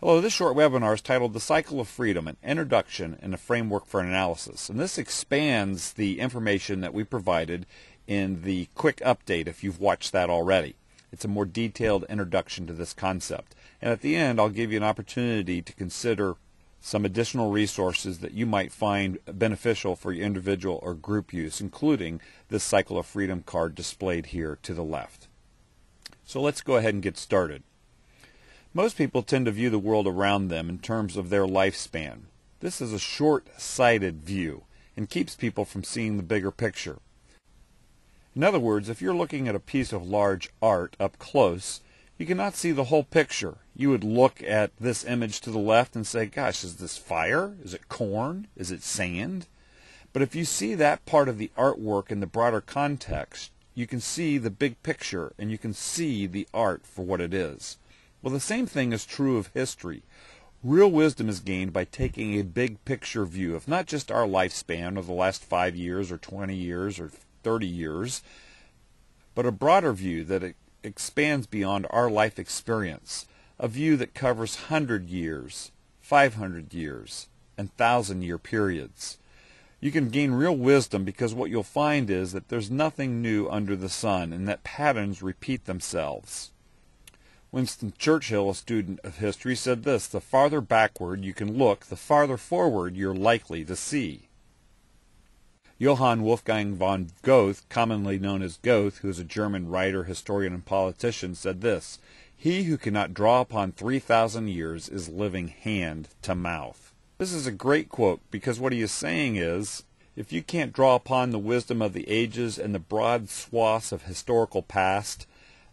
Hello, this short webinar is titled The Cycle of Freedom, an Introduction and a Framework for Analysis. And this expands the information that we provided in the quick update if you've watched that already. It's a more detailed introduction to this concept. And at the end, I'll give you an opportunity to consider some additional resources that you might find beneficial for your individual or group use, including this Cycle of Freedom card displayed here to the left. So let's go ahead and get started. Most people tend to view the world around them in terms of their lifespan. This is a short-sighted view and keeps people from seeing the bigger picture. In other words, if you're looking at a piece of large art up close, you cannot see the whole picture. You would look at this image to the left and say, gosh, is this fire? Is it corn? Is it sand? But if you see that part of the artwork in the broader context, you can see the big picture and you can see the art for what it is. Well, the same thing is true of history. Real wisdom is gained by taking a big picture view of not just our lifespan of the last five years or 20 years or 30 years, but a broader view that expands beyond our life experience, a view that covers 100 years, 500 years, and 1,000 year periods. You can gain real wisdom because what you'll find is that there's nothing new under the sun and that patterns repeat themselves. Winston Churchill, a student of history, said this The farther backward you can look, the farther forward you're likely to see. Johann Wolfgang von Goethe, commonly known as Goethe, who is a German writer, historian, and politician, said this He who cannot draw upon 3,000 years is living hand to mouth. This is a great quote because what he is saying is if you can't draw upon the wisdom of the ages and the broad swaths of historical past,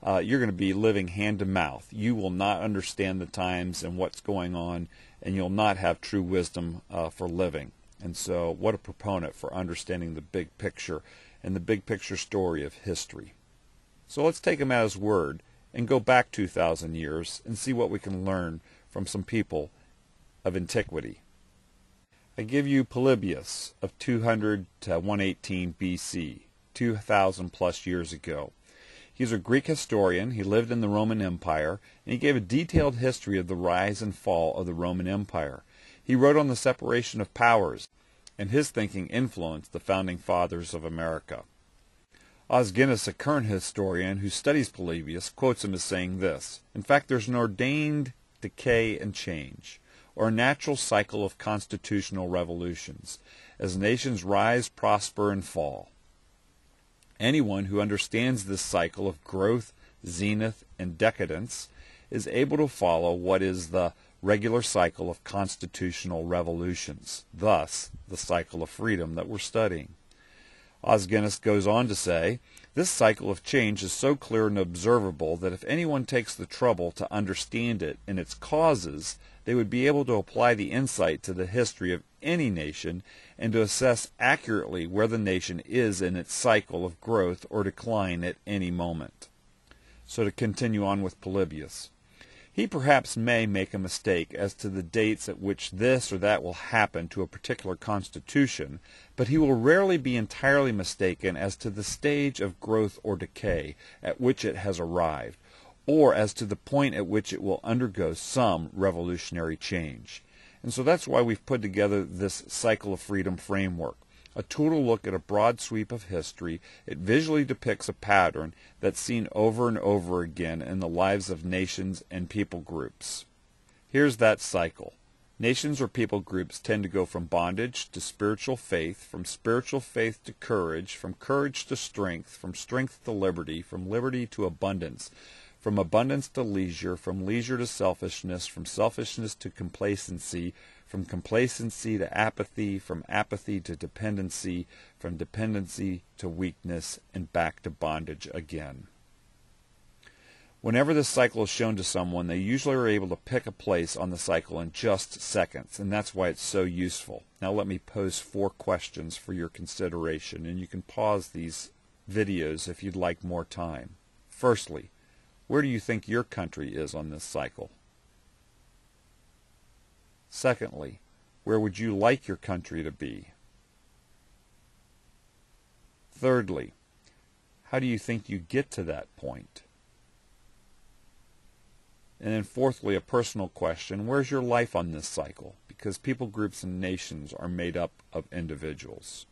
uh, you're going to be living hand to mouth. You will not understand the times and what's going on, and you'll not have true wisdom uh, for living. And so, what a proponent for understanding the big picture and the big picture story of history. So, let's take him at his word and go back 2,000 years and see what we can learn from some people of antiquity. I give you Polybius of 200 to 118 BC, 2,000 plus years ago. He's a Greek historian. He lived in the Roman Empire, and he gave a detailed history of the rise and fall of the Roman Empire. He wrote on the separation of powers, and his thinking influenced the founding fathers of America. Os Guinness, a current historian who studies Polybius, quotes him as saying this In fact, there's an ordained decay and change, or a natural cycle of constitutional revolutions, as nations rise, prosper, and fall. Anyone who understands this cycle of growth, zenith, and decadence is able to follow what is the regular cycle of constitutional revolutions, thus, the cycle of freedom that we're studying. Os Guinness goes on to say, this cycle of change is so clear and observable that if anyone takes the trouble to understand it and its causes, they would be able to apply the insight to the history of any nation and to assess accurately where the nation is in its cycle of growth or decline at any moment. So to continue on with Polybius. He perhaps may make a mistake as to the dates at which this or that will happen to a particular constitution, but he will rarely be entirely mistaken as to the stage of growth or decay at which it has arrived, or as to the point at which it will undergo some revolutionary change. And so that's why we've put together this Cycle of Freedom framework. A tool to look at a broad sweep of history, it visually depicts a pattern that's seen over and over again in the lives of nations and people groups. Here's that cycle. Nations or people groups tend to go from bondage to spiritual faith, from spiritual faith to courage, from courage to strength, from strength to liberty, from liberty to abundance, from abundance to leisure, from leisure to selfishness, from selfishness to complacency, from complacency to apathy, from apathy to dependency, from dependency to weakness, and back to bondage again. Whenever this cycle is shown to someone, they usually are able to pick a place on the cycle in just seconds, and that's why it's so useful. Now let me pose four questions for your consideration, and you can pause these videos if you'd like more time. Firstly, where do you think your country is on this cycle? Secondly, where would you like your country to be? Thirdly, how do you think you get to that point? And then fourthly, a personal question, where's your life on this cycle? Because people groups and nations are made up of individuals.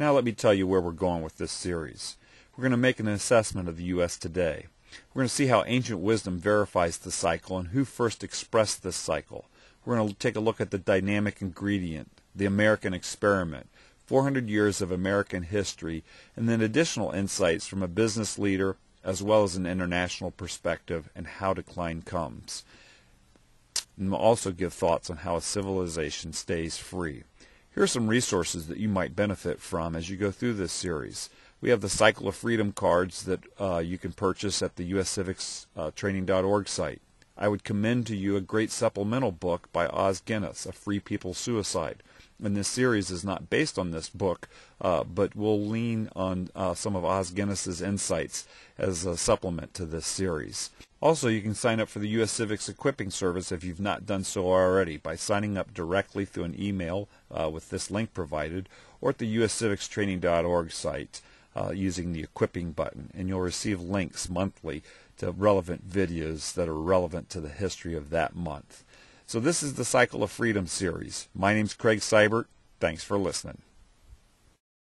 Now let me tell you where we're going with this series. We're going to make an assessment of the U.S. today. We're going to see how ancient wisdom verifies the cycle and who first expressed this cycle. We're going to take a look at the dynamic ingredient, the American experiment, 400 years of American history, and then additional insights from a business leader as well as an international perspective and how decline comes. And we'll also give thoughts on how a civilization stays free. Here are some resources that you might benefit from as you go through this series. We have the Cycle of Freedom cards that uh, you can purchase at the uscivicstraining.org uh, site. I would commend to you a great supplemental book by Os Guinness, A Free People Suicide. And this series is not based on this book, uh, but will lean on uh, some of Os Guinness's insights as a supplement to this series. Also, you can sign up for the U.S. Civics Equipping Service if you've not done so already by signing up directly through an email uh, with this link provided or at the uscivicstraining.org site uh, using the equipping button. And you'll receive links monthly to relevant videos that are relevant to the history of that month. So this is the Cycle of Freedom series. My name's Craig Seibert. Thanks for listening.